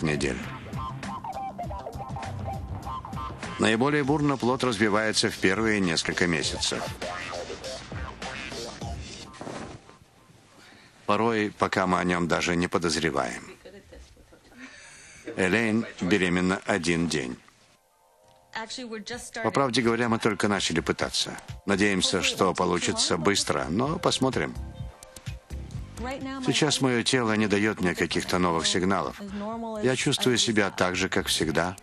6 недель. Наиболее бурно плод развивается в первые несколько месяцев. Порой, пока мы о нем даже не подозреваем. Элейн беременна один день. По правде говоря, мы только начали пытаться. Надеемся, что получится быстро, но посмотрим. Сейчас мое тело не дает мне каких-то новых сигналов. Я чувствую себя так же, как всегда.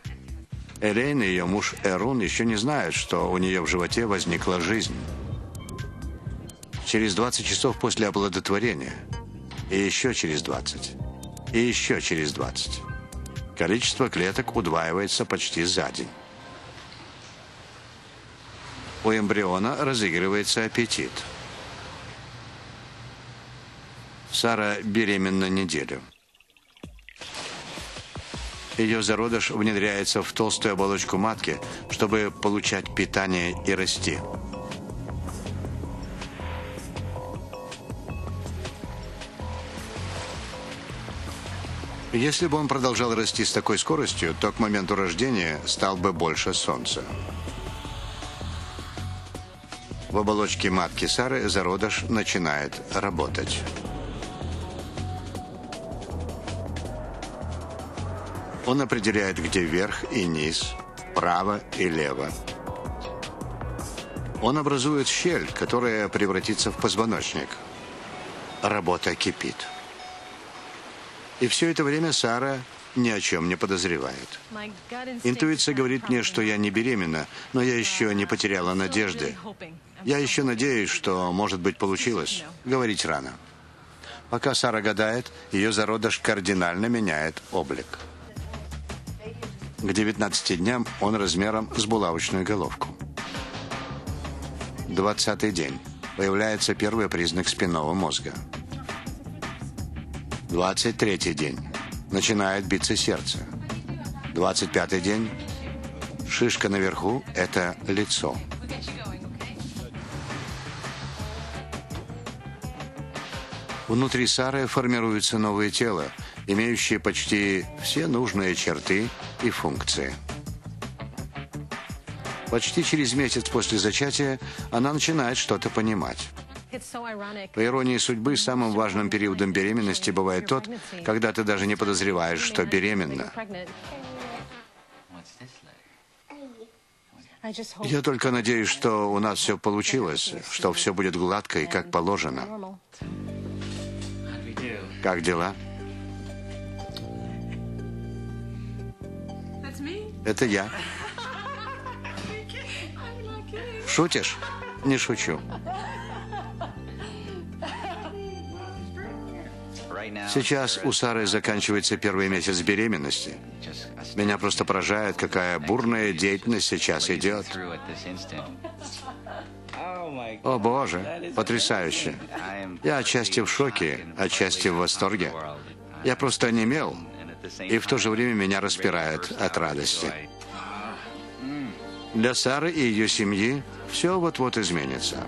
Элейн и ее муж Эрун еще не знают, что у нее в животе возникла жизнь. Через 20 часов после оплодотворения. И еще через 20. И еще через 20. Количество клеток удваивается почти за день. У эмбриона разыгрывается аппетит. Сара беременна неделю. Ее зародыш внедряется в толстую оболочку матки, чтобы получать питание и расти. Если бы он продолжал расти с такой скоростью, то к моменту рождения стал бы больше Солнца. В оболочке матки Сары зародыш начинает работать. Он определяет, где верх и низ, право и лево. Он образует щель, которая превратится в позвоночник. Работа кипит. И все это время Сара ни о чем не подозревает. Интуиция говорит мне, что я не беременна, но я еще не потеряла надежды. Я еще надеюсь, что, может быть, получилось. Говорить рано. Пока Сара гадает, ее зародыш кардинально меняет облик. К 19 дням он размером с булавочную головку. 20 день. Появляется первый признак спинного мозга. 23 день. Начинает биться сердце. 25 день. Шишка наверху – это лицо. Внутри Сары формируется новое тело – имеющие почти все нужные черты и функции. Почти через месяц после зачатия она начинает что-то понимать. По иронии судьбы, самым важным периодом беременности бывает тот, когда ты даже не подозреваешь, что беременна. Я только надеюсь, что у нас все получилось, что все будет гладко и как положено. Как дела? Это я. Шутишь? Не шучу. Сейчас у Сары заканчивается первый месяц беременности. Меня просто поражает, какая бурная деятельность сейчас идет. О боже, потрясающе. Я отчасти в шоке, отчасти в восторге. Я просто онемел и в то же время меня распирает от радости. Для Сары и ее семьи все вот-вот изменится.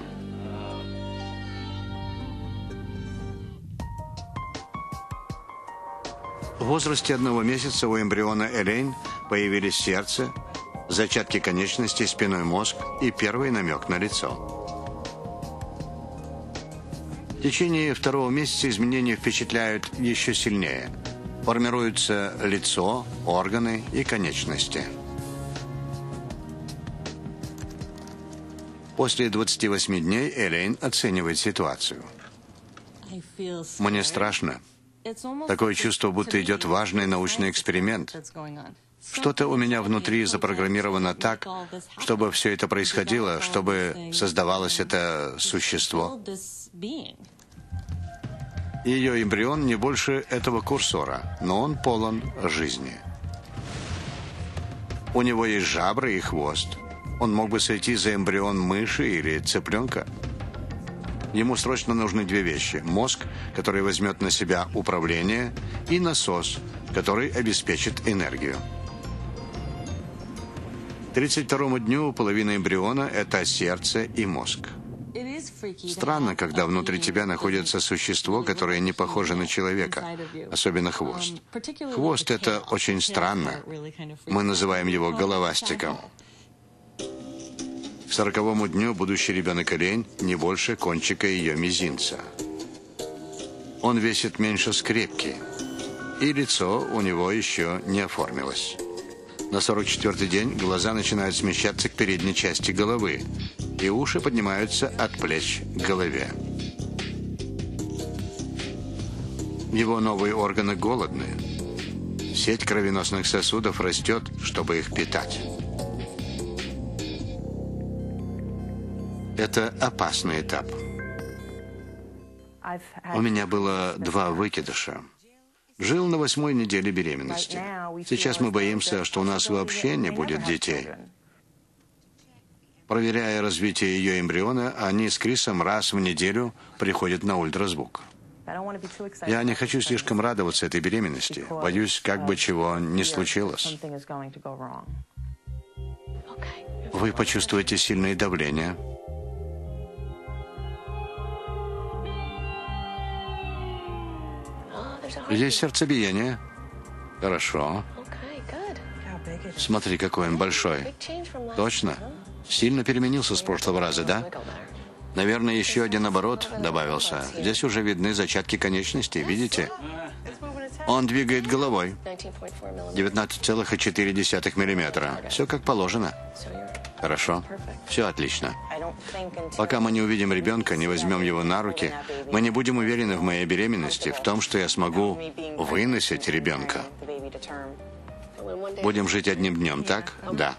В возрасте одного месяца у эмбриона Элейн появились сердце, зачатки конечностей, спиной мозг и первый намек на лицо. В течение второго месяца изменения впечатляют еще сильнее – формируются лицо, органы и конечности. После 28 дней Элейн оценивает ситуацию. Мне страшно. Такое чувство, будто идет важный научный эксперимент. Что-то у меня внутри запрограммировано так, чтобы все это происходило, чтобы создавалось это существо. Ее эмбрион не больше этого курсора, но он полон жизни. У него есть жабры и хвост. Он мог бы сойти за эмбрион мыши или цыпленка. Ему срочно нужны две вещи. Мозг, который возьмет на себя управление, и насос, который обеспечит энергию. 32-му дню половина эмбриона – это сердце и мозг. Странно, когда внутри тебя находится существо, которое не похоже на человека, особенно хвост. Хвост — это очень странно. Мы называем его головастиком. К сороковому дню будущий ребенок олень не больше кончика ее мизинца. Он весит меньше скрепки, и лицо у него еще не оформилось. На 44-й день глаза начинают смещаться к передней части головы, и уши поднимаются от плеч к голове. Его новые органы голодны. Сеть кровеносных сосудов растет, чтобы их питать. Это опасный этап. У меня было два выкидыша. Жил на восьмой неделе беременности. Сейчас мы боимся, что у нас вообще не будет детей. Проверяя развитие ее эмбриона, они с Крисом раз в неделю приходят на ультразвук. Я не хочу слишком радоваться этой беременности. Боюсь, как бы чего ни случилось. Вы почувствуете сильное давление. Есть сердцебиение. Хорошо. Смотри, какой он большой. Точно? Сильно переменился с прошлого раза, да? Наверное, еще один оборот добавился. Здесь уже видны зачатки конечностей, видите? Он двигает головой. 19,4 миллиметра. Все как положено. Хорошо. Все отлично. Пока мы не увидим ребенка, не возьмем его на руки, мы не будем уверены в моей беременности, в том, что я смогу выносить ребенка. Будем жить одним днем, так? Да.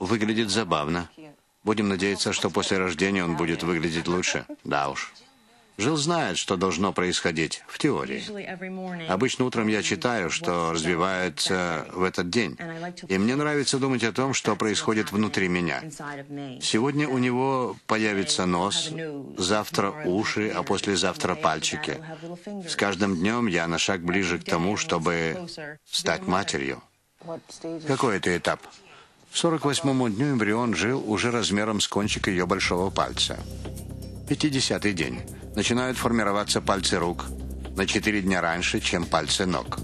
Выглядит забавно. Будем надеяться, что после рождения он будет выглядеть лучше. Да уж. Жил знает, что должно происходить, в теории. Обычно утром я читаю, что развивается в этот день. И мне нравится думать о том, что происходит внутри меня. Сегодня у него появится нос, завтра уши, а послезавтра пальчики. С каждым днем я на шаг ближе к тому, чтобы стать матерью. Какой это этап? К 48-му дню эмбрион жил уже размером с кончик ее большого пальца. 50-й день начинают формироваться пальцы рук на 4 дня раньше, чем пальцы ног.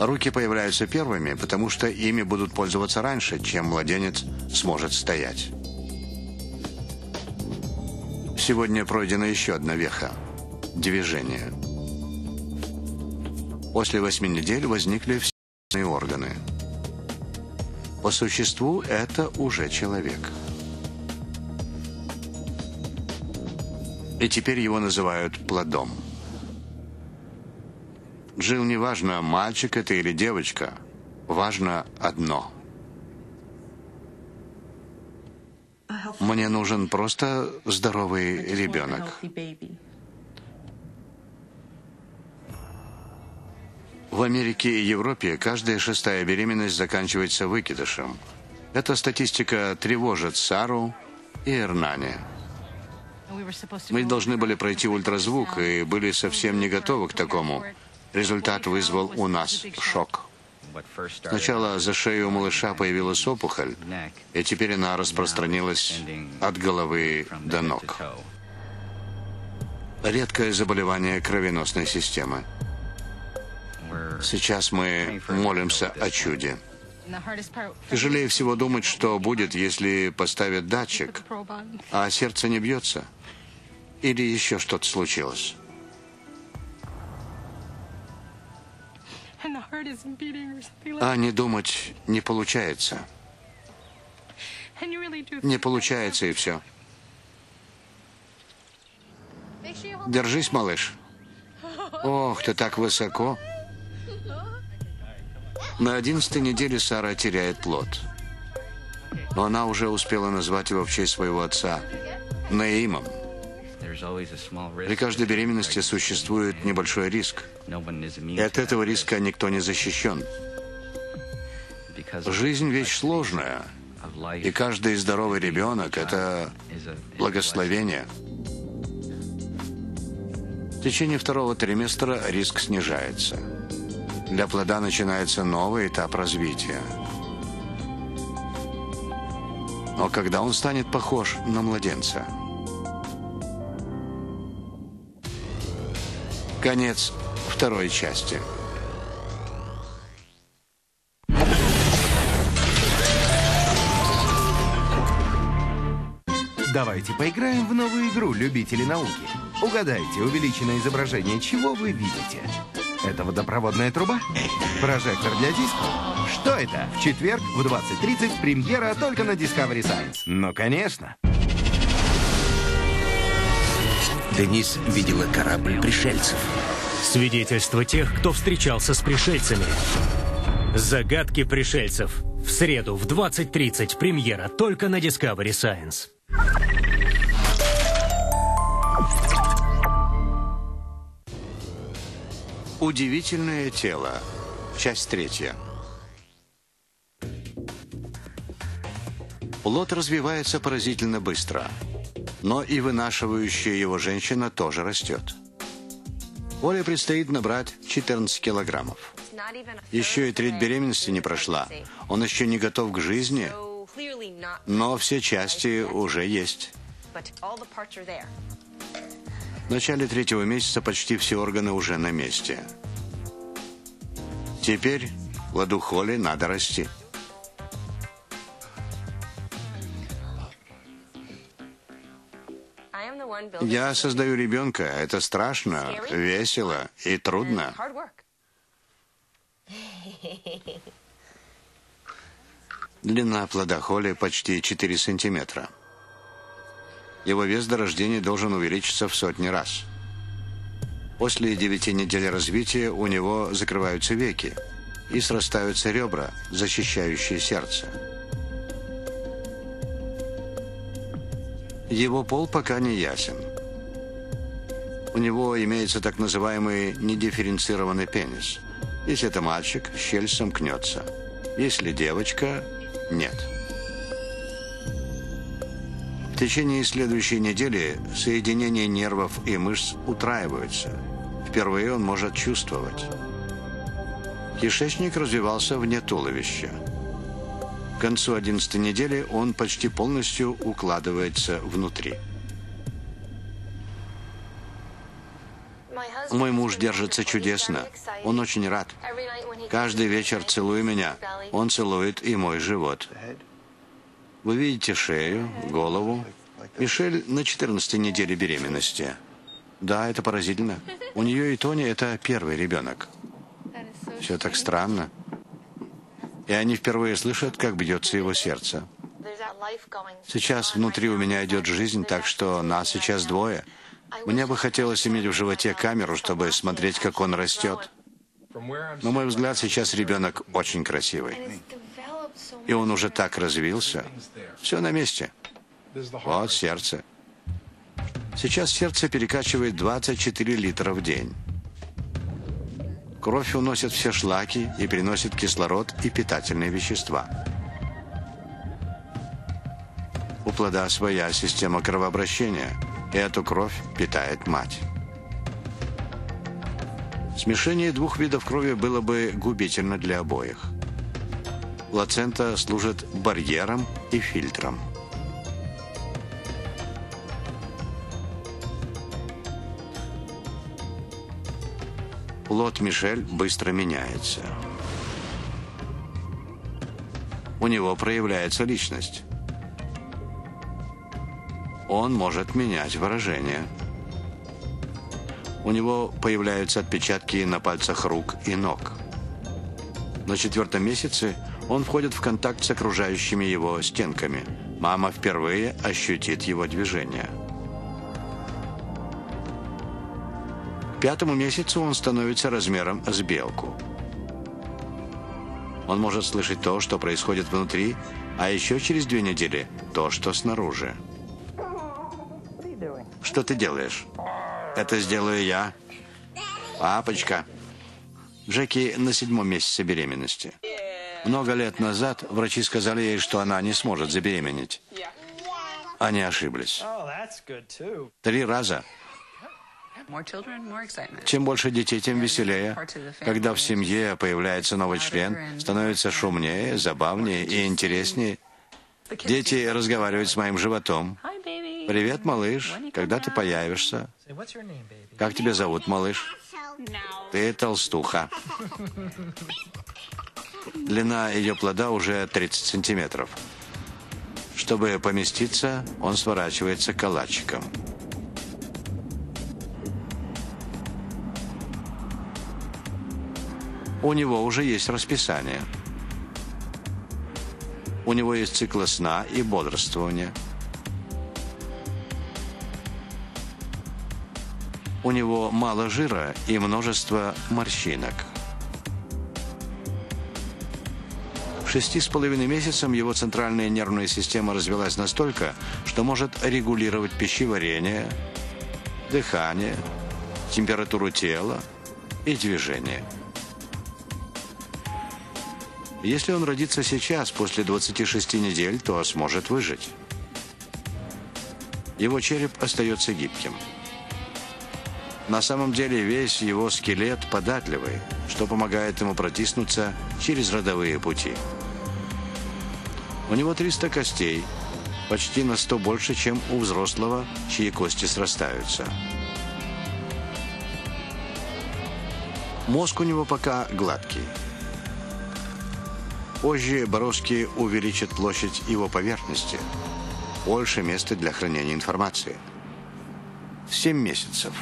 Руки появляются первыми, потому что ими будут пользоваться раньше, чем младенец сможет стоять. Сегодня пройдена еще одна веха – движение. После восьми недель возникли все. По существу это уже человек – и теперь его называют плодом. Джилл не важно, мальчик это или девочка, важно одно. Мне нужен просто здоровый ребенок. В Америке и Европе каждая шестая беременность заканчивается выкидышем. Эта статистика тревожит Сару и Эрнани. Мы должны были пройти ультразвук и были совсем не готовы к такому. Результат вызвал у нас шок. Сначала за шею у малыша появилась опухоль, и теперь она распространилась от головы до ног. Редкое заболевание кровеносной системы. Сейчас мы молимся о чуде. Тяжелее всего думать, что будет, если поставят датчик, а сердце не бьется. Или еще что-то случилось. А не думать не получается. Не получается и все. Держись, малыш. Ох, ты так высоко. На одиннадцатой неделе Сара теряет плод. Но она уже успела назвать его в честь своего отца Наимом. При каждой беременности существует небольшой риск. И от этого риска никто не защищен. Жизнь вещь сложная. И каждый здоровый ребенок – это благословение. В течение второго триместра риск снижается. Для плода начинается новый этап развития. Но когда он станет похож на младенца? Конец второй части. Давайте поиграем в новую игру «Любители науки». Угадайте, увеличенное изображение чего вы видите? Это водопроводная труба? Прожектор для диска? Что это? В четверг в 20.30 премьера только на Discovery Science. Ну, конечно. Денис видела корабль пришельцев. Свидетельство тех, кто встречался с пришельцами. Загадки пришельцев. В среду в 20.30 премьера только на Discovery Science. Удивительное тело. Часть третья. Плод развивается поразительно быстро, но и вынашивающая его женщина тоже растет. Оле предстоит набрать 14 килограммов. Еще и треть беременности не прошла. Он еще не готов к жизни, но все части уже есть. В начале третьего месяца почти все органы уже на месте. Теперь ладу Холли надо расти. Я создаю ребенка. Это страшно, весело и трудно. Длина плода почти 4 сантиметра его вес до рождения должен увеличиться в сотни раз. После 9 недель развития у него закрываются веки и срастаются ребра, защищающие сердце. Его пол пока не ясен. У него имеется так называемый недифференцированный пенис. Если это мальчик, щель сомкнется. Если девочка, нет. В течение следующей недели соединение нервов и мышц утраиваются. Впервые он может чувствовать. Кишечник развивался вне туловища. К концу 11 недели он почти полностью укладывается внутри. Мой муж держится чудесно. Он очень рад. Каждый вечер целуя меня, он целует и мой живот. Вы видите шею, голову. Мишель на 14 неделе беременности. Да, это поразительно. У нее и Тони это первый ребенок. Все так странно. И они впервые слышат, как бьется его сердце. Сейчас внутри у меня идет жизнь, так что нас сейчас двое. Мне бы хотелось иметь в животе камеру, чтобы смотреть, как он растет. На мой взгляд, сейчас ребенок очень красивый. И он уже так развился. Все на месте. Вот сердце. Сейчас сердце перекачивает 24 литра в день. Кровь уносит все шлаки и приносит кислород и питательные вещества. У плода своя система кровообращения, и эту кровь питает мать. Смешение двух видов крови было бы губительно для обоих – Плацента служит барьером и фильтром. Лот Мишель быстро меняется. У него проявляется личность. Он может менять выражение. У него появляются отпечатки на пальцах рук и ног. На четвертом месяце он входит в контакт с окружающими его стенками. Мама впервые ощутит его движение. К пятому месяцу он становится размером с белку. Он может слышать то, что происходит внутри, а еще через две недели то, что снаружи. Что ты делаешь? Это сделаю я. Папочка. Джеки на седьмом месяце беременности. Много лет назад врачи сказали ей, что она не сможет забеременеть. Они ошиблись. Три раза. Чем больше детей, тем веселее. Когда в семье появляется новый член, становится шумнее, забавнее и интереснее. Дети разговаривают с моим животом. Привет, малыш. Когда ты появишься? Как тебя зовут, малыш? Ты толстуха. Длина ее плода уже 30 сантиметров. Чтобы поместиться, он сворачивается калачиком. У него уже есть расписание. У него есть циклы сна и бодрствования. У него мало жира и множество морщинок. Шести с половиной месяцам его центральная нервная система развилась настолько, что может регулировать пищеварение, дыхание, температуру тела и движение. Если он родится сейчас, после 26 недель, то сможет выжить. Его череп остается гибким. На самом деле весь его скелет податливый, что помогает ему протиснуться через родовые пути. У него 300 костей, почти на 100 больше, чем у взрослого, чьи кости срастаются. Мозг у него пока гладкий. Позже Боровский увеличит площадь его поверхности. Больше места для хранения информации. Семь месяцев.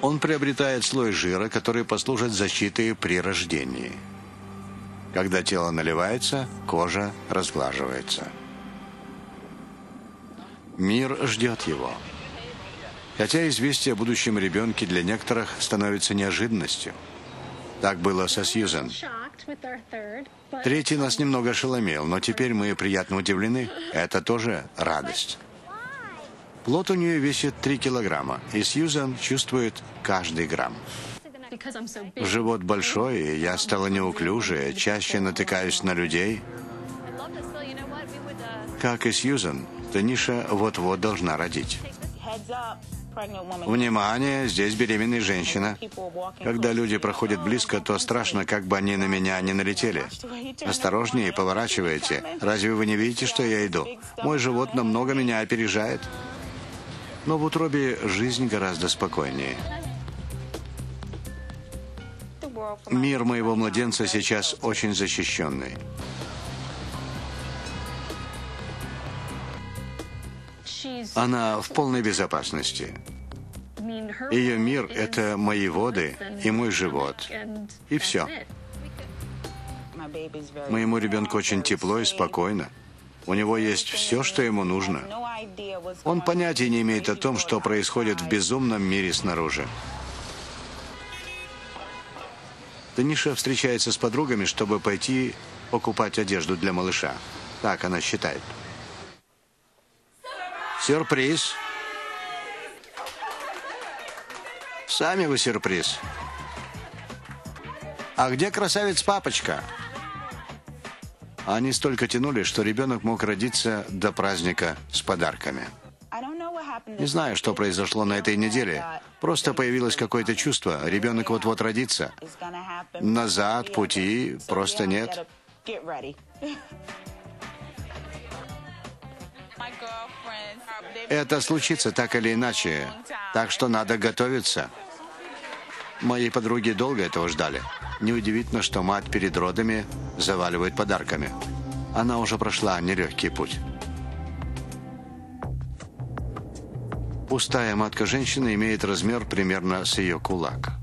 Он приобретает слой жира, который послужит защитой при рождении. Когда тело наливается, кожа разглаживается. Мир ждет его. Хотя известие о будущем ребенке для некоторых становится неожиданностью. Так было со Сьюзен. Третий нас немного ошеломил, но теперь мы приятно удивлены. Это тоже радость. Плод у нее весит 3 килограмма, и Сьюзан чувствует каждый грамм. Живот большой, и я стала неуклюжей, чаще натыкаюсь на людей. Как и Сьюзан, Таниша вот-вот должна родить. Внимание, здесь беременная женщина. Когда люди проходят близко, то страшно, как бы они на меня не налетели. Осторожнее, поворачивайте. Разве вы не видите, что я иду? Мой живот намного меня опережает. Но в утробе жизнь гораздо спокойнее. Мир моего младенца сейчас очень защищенный. Она в полной безопасности. Ее мир — это мои воды и мой живот. И все. Моему ребенку очень тепло и спокойно. У него есть все, что ему нужно. Он понятия не имеет о том, что происходит в безумном мире снаружи. Таниша встречается с подругами, чтобы пойти покупать одежду для малыша. Так она считает. Сюрприз. Сами вы сюрприз. А где красавец-папочка? Они столько тянули, что ребенок мог родиться до праздника с подарками. Не знаю, что произошло на этой неделе. Просто появилось какое-то чувство. Ребенок вот-вот родится. Назад пути просто нет. Это случится так или иначе, так что надо готовиться. Мои подруги долго этого ждали. Неудивительно, что мать перед родами заваливает подарками. Она уже прошла нелегкий путь. Пустая матка женщины имеет размер примерно с ее кулак.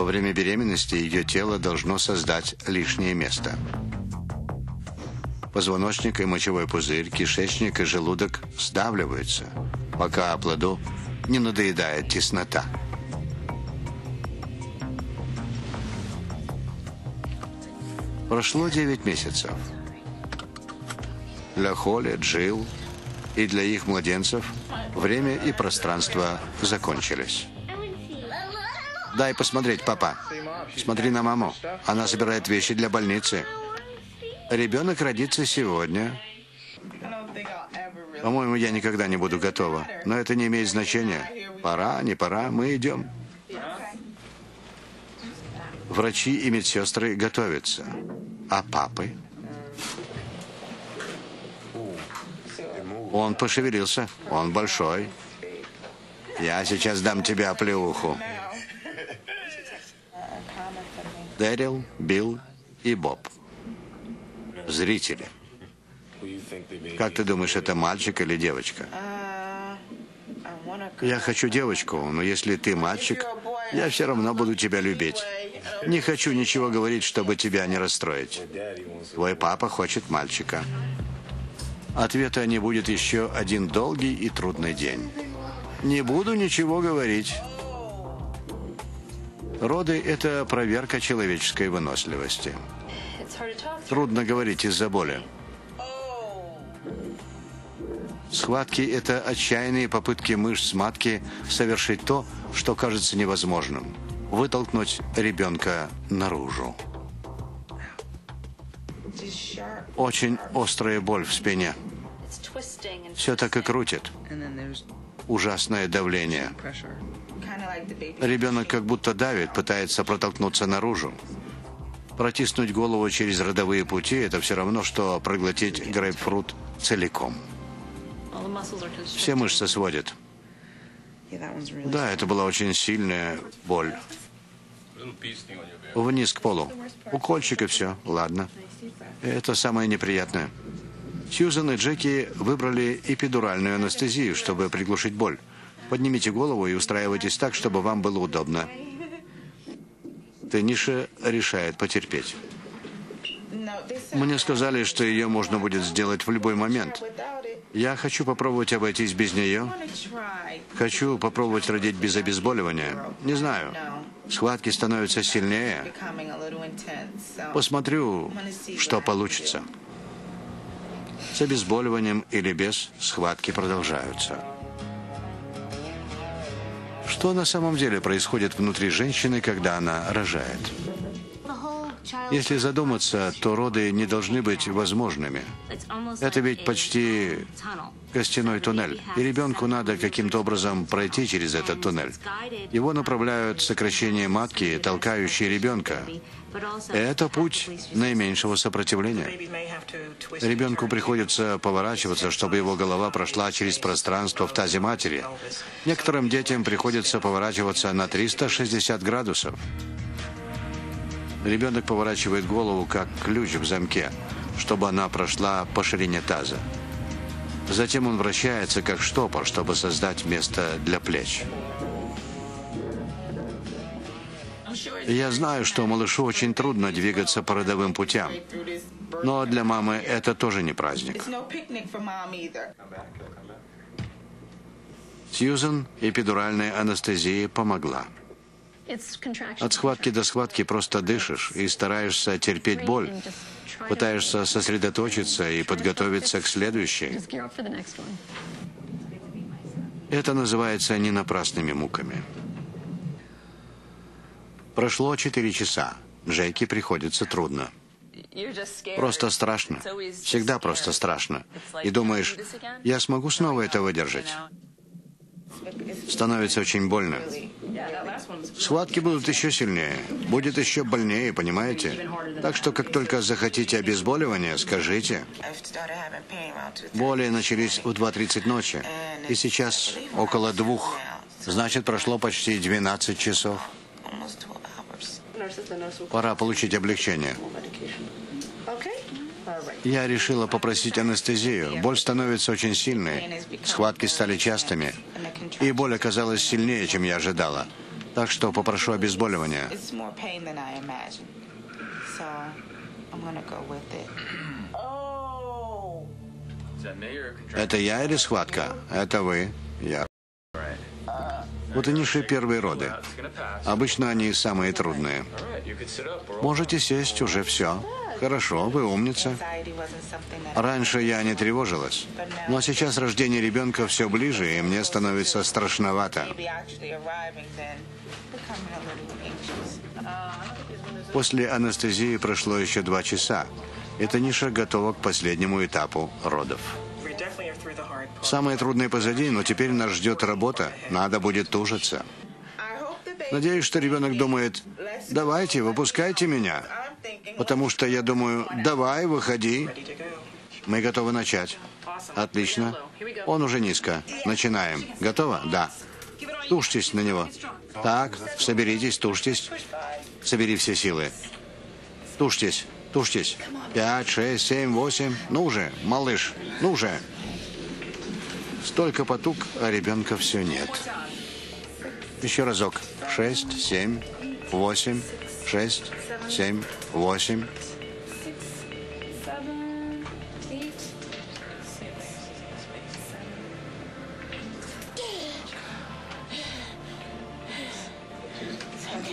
Во время беременности ее тело должно создать лишнее место. Позвоночник и мочевой пузырь, кишечник и желудок сдавливаются, пока плоду не надоедает теснота. Прошло 9 месяцев. Для Холли, Джилл и для их младенцев время и пространство закончились. Дай посмотреть, папа. Смотри на маму. Она собирает вещи для больницы. Ребенок родится сегодня. По-моему, я никогда не буду готова. Но это не имеет значения. Пора, не пора, мы идем. Врачи и медсестры готовятся. А папы? Он пошевелился. Он большой. Я сейчас дам тебе оплеуху. Дэрил, Билл и Боб. Зрители. Как ты думаешь, это мальчик или девочка? Я хочу девочку, но если ты мальчик, я все равно буду тебя любить. Не хочу ничего говорить, чтобы тебя не расстроить. Твой папа хочет мальчика. Ответа не будет еще один долгий и трудный день. Не буду ничего говорить. Роды – это проверка человеческой выносливости. Трудно говорить из-за боли. Схватки – это отчаянные попытки мышц матки совершить то, что кажется невозможным – вытолкнуть ребенка наружу. Очень острая боль в спине. Все так и крутит. Ужасное давление. Ребенок как будто давит, пытается протолкнуться наружу. Протиснуть голову через родовые пути – это все равно, что проглотить грейпфрут целиком. Все мышцы сводят. Да, это была очень сильная боль. Вниз к полу. Укольчик и все. Ладно. Это самое неприятное. Сьюзан и Джеки выбрали эпидуральную анестезию, чтобы приглушить боль. Поднимите голову и устраивайтесь так, чтобы вам было удобно. Тениша решает потерпеть. Мне сказали, что ее можно будет сделать в любой момент. Я хочу попробовать обойтись без нее. Хочу попробовать родить без обезболивания. Не знаю. Схватки становятся сильнее. Посмотрю, что получится. С обезболиванием или без, схватки продолжаются. Что на самом деле происходит внутри женщины, когда она рожает? Если задуматься, то роды не должны быть возможными. Это ведь почти костяной туннель, и ребенку надо каким-то образом пройти через этот туннель. Его направляют сокращение матки, толкающие ребенка. Это путь наименьшего сопротивления. Ребенку приходится поворачиваться, чтобы его голова прошла через пространство в тазе матери. Некоторым детям приходится поворачиваться на 360 градусов. Ребенок поворачивает голову, как ключ в замке, чтобы она прошла по ширине таза. Затем он вращается, как штопор, чтобы создать место для плеч. Я знаю, что малышу очень трудно двигаться по родовым путям. Но для мамы это тоже не праздник. Сьюзен эпидуральная анестезия помогла. От схватки до схватки просто дышишь и стараешься терпеть боль. Пытаешься сосредоточиться и подготовиться к следующей. Это называется ненапрасными муками. Прошло четыре часа. Джейки приходится трудно. Просто страшно. Всегда просто страшно. И думаешь, я смогу снова это выдержать? Становится очень больно. Схватки будут еще сильнее. Будет еще больнее, понимаете? Так что, как только захотите обезболивание, скажите. Боли начались в 2.30 ночи. И сейчас около двух. Значит, прошло почти 12 часов. Пора получить облегчение. Я решила попросить анестезию. Боль становится очень сильной. Схватки стали частыми. И боль оказалась сильнее, чем я ожидала. Так что попрошу обезболивания. Это я или схватка? Это вы. Я. Вот и ниши первые роды. Обычно они самые трудные. Можете сесть, уже все. Хорошо, вы умница. Раньше я не тревожилась, но сейчас рождение ребенка все ближе, и мне становится страшновато. После анестезии прошло еще два часа. Эта ниша готова к последнему этапу родов. Самое трудное позади, но теперь нас ждет работа. Надо будет тужиться. Надеюсь, что ребенок думает, давайте, выпускайте меня. Потому что я думаю, давай, выходи. Мы готовы начать. Отлично. Он уже низко. Начинаем. Готово? Да. Тушьтесь на него. Так, соберитесь, тушьтесь. Собери все силы. Тушьтесь, тушьтесь. Пять, шесть, семь, восемь. Ну же, малыш, ну же. Столько потуг, а ребенка все нет. Еще разок. Шесть, семь, восемь, шесть, семь, восемь.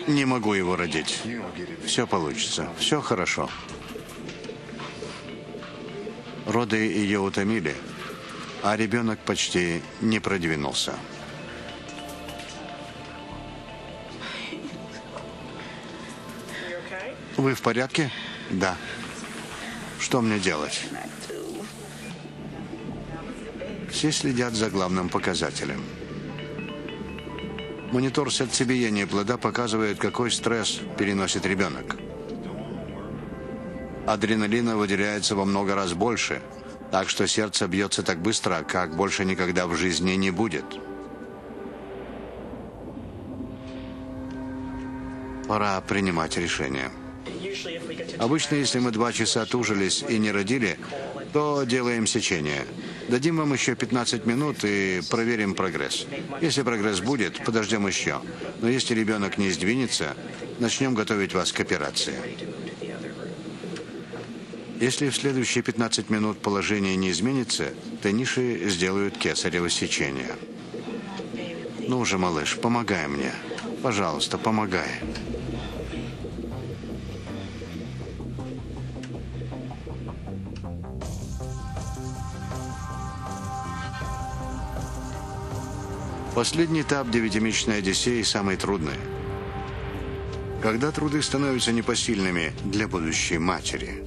Не могу его родить. Все получится. Все хорошо. Роды ее утомили, а ребенок почти не продвинулся. Вы в порядке? Да. Что мне делать? Все следят за главным показателем. Монитор сердцебиения плода показывает, какой стресс переносит ребенок. Адреналина выделяется во много раз больше, так что сердце бьется так быстро, как больше никогда в жизни не будет. Пора принимать решение. Обычно, если мы два часа тужились и не родили, то делаем сечение – Дадим вам еще 15 минут и проверим прогресс. Если прогресс будет, подождем еще. Но если ребенок не сдвинется, начнем готовить вас к операции. Если в следующие 15 минут положение не изменится, Таниши сделают кесарево сечение. Ну же, малыш, помогай мне. Пожалуйста, помогай. Последний этап девятимесячной Одиссеи самый трудный. Когда труды становятся непосильными для будущей матери.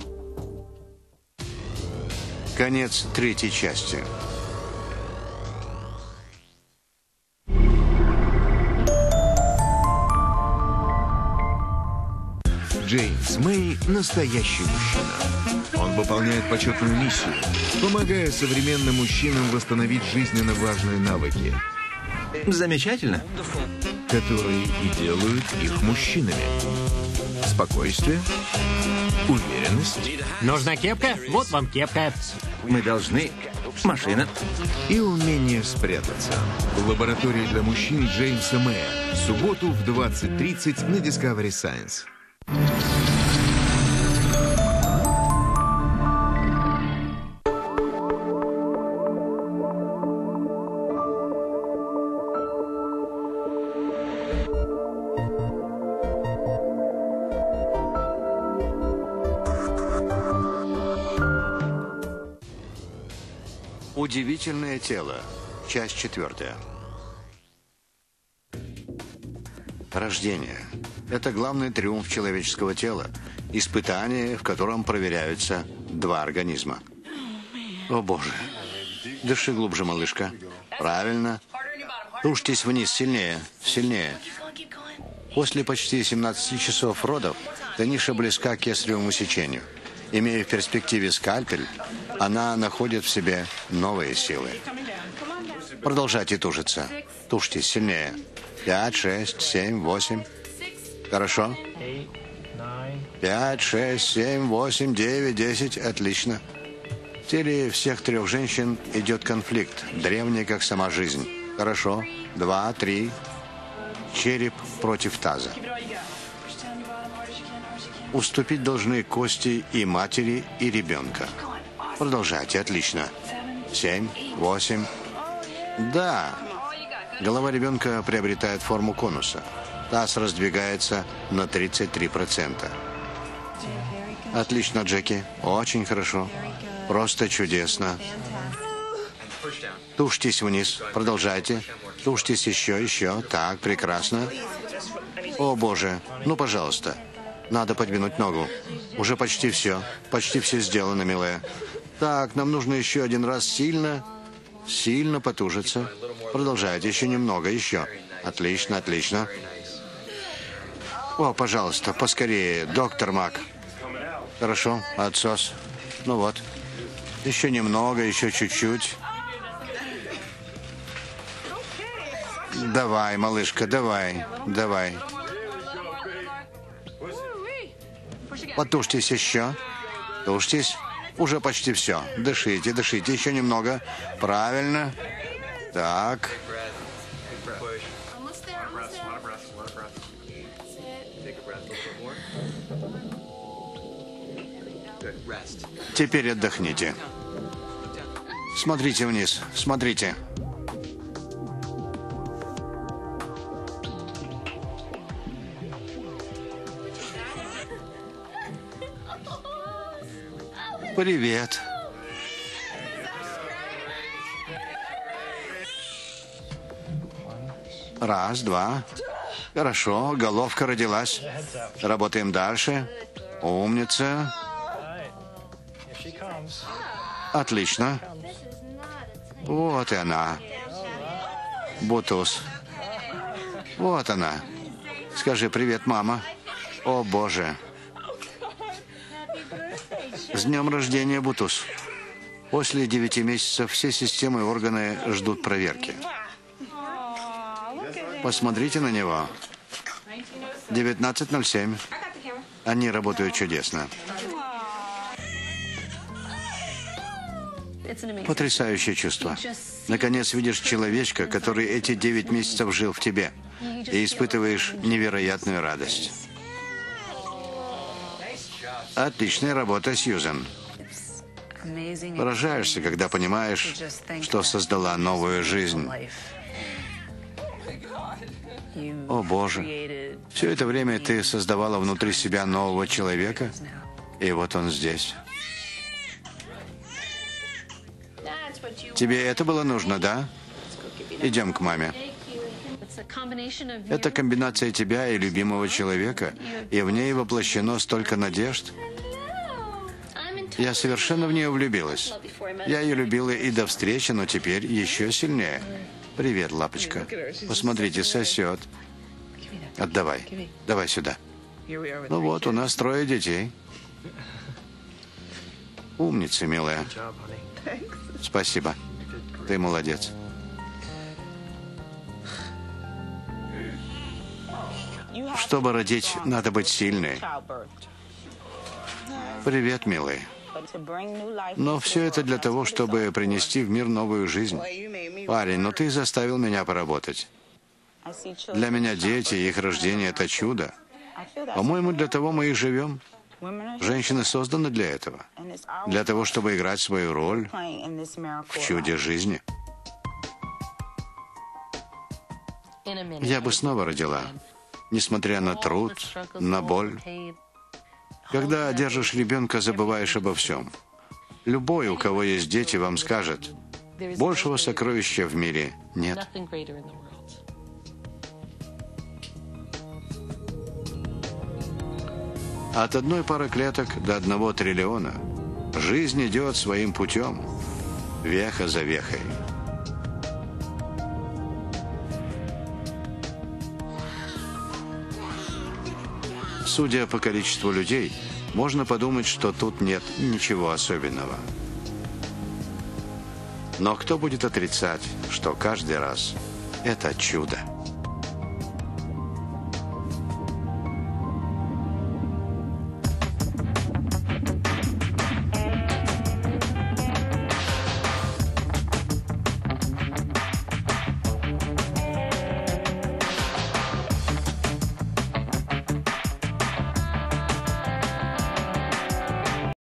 Конец третьей части. Джеймс Мэй – настоящий мужчина. Он выполняет почетную миссию, помогая современным мужчинам восстановить жизненно важные навыки – Замечательно. Которые и делают их мужчинами. Спокойствие, уверенность. Нужна кепка? Вот вам кепка. Мы должны... Машина. И умение спрятаться. В лаборатории для мужчин Джеймса Мэя. В субботу в 20.30 на Discovery Science. Удивительное тело. Часть четвертая. Рождение. Это главный триумф человеческого тела. Испытание, в котором проверяются два организма. О боже. Дыши глубже, малышка. Правильно. Тушьтесь вниз, сильнее, сильнее. После почти 17 часов родов Таниша близка к кесаревому сечению. Имея в перспективе скальпель, она находит в себе новые силы. Продолжайте тужиться. Тушьтесь сильнее. Пять, шесть, семь, восемь. Хорошо. Пять, шесть, семь, восемь, девять, десять. Отлично. В теле всех трех женщин идет конфликт, древний, как сама жизнь. Хорошо. Два, три. Череп против таза. Уступить должны кости и матери, и ребенка. Продолжайте, отлично. Семь, восемь. Да. Голова ребенка приобретает форму конуса. Таз раздвигается на 33%. Отлично, Джеки. Очень хорошо. Просто чудесно. Тушьтесь вниз. Продолжайте. Тушьтесь еще, еще. Так, прекрасно. О, боже. Ну, пожалуйста. Надо подвинуть ногу. Уже почти все. Почти все сделано, милая. Так, нам нужно еще один раз сильно, сильно потужиться. Продолжайте, еще немного, еще. Отлично, отлично. О, пожалуйста, поскорее, доктор Мак. Хорошо, отсос. Ну вот. Еще немного, еще чуть-чуть. Давай, малышка, давай, давай. Потушьтесь еще. Тушьтесь. Уже почти все. Дышите, дышите. Еще немного. Правильно. Так. Теперь отдохните. Смотрите вниз. Смотрите. Привет. Раз, два. Хорошо, головка родилась. Работаем дальше. Умница. Отлично. Вот и она. Бутус. Вот она. Скажи привет, мама. О, Боже. С днем рождения, Бутус. После девяти месяцев все системы и органы ждут проверки. Посмотрите на него. 19.07. Они работают чудесно. Потрясающее чувство. Наконец видишь человечка, который эти девять месяцев жил в тебе, и испытываешь невероятную радость. Отличная работа, Сьюзен. Поражаешься, когда понимаешь, что создала новую жизнь. О, Боже. Все это время ты создавала внутри себя нового человека, и вот он здесь. Тебе это было нужно, да? Идем к маме. Это комбинация тебя и любимого человека, и в ней воплощено столько надежд. Я совершенно в нее влюбилась. Я ее любила и до встречи, но теперь еще сильнее. Привет, лапочка. Посмотрите, сосет. Отдавай. Давай сюда. Ну вот, у нас трое детей. Умница, милая. Спасибо. Ты молодец. Чтобы родить, надо быть сильной. Привет, милый. Но все это для того, чтобы принести в мир новую жизнь. Парень, но ты заставил меня поработать. Для меня дети их рождение – это чудо. По-моему, для того мы и живем. Женщины созданы для этого. Для того, чтобы играть свою роль в чуде жизни. Я бы снова родила, несмотря на труд, на боль. Когда держишь ребенка, забываешь обо всем. Любой, у кого есть дети, вам скажет, большего сокровища в мире нет. От одной пары клеток до одного триллиона жизнь идет своим путем, веха за вехой. Судя по количеству людей, можно подумать, что тут нет ничего особенного. Но кто будет отрицать, что каждый раз это чудо?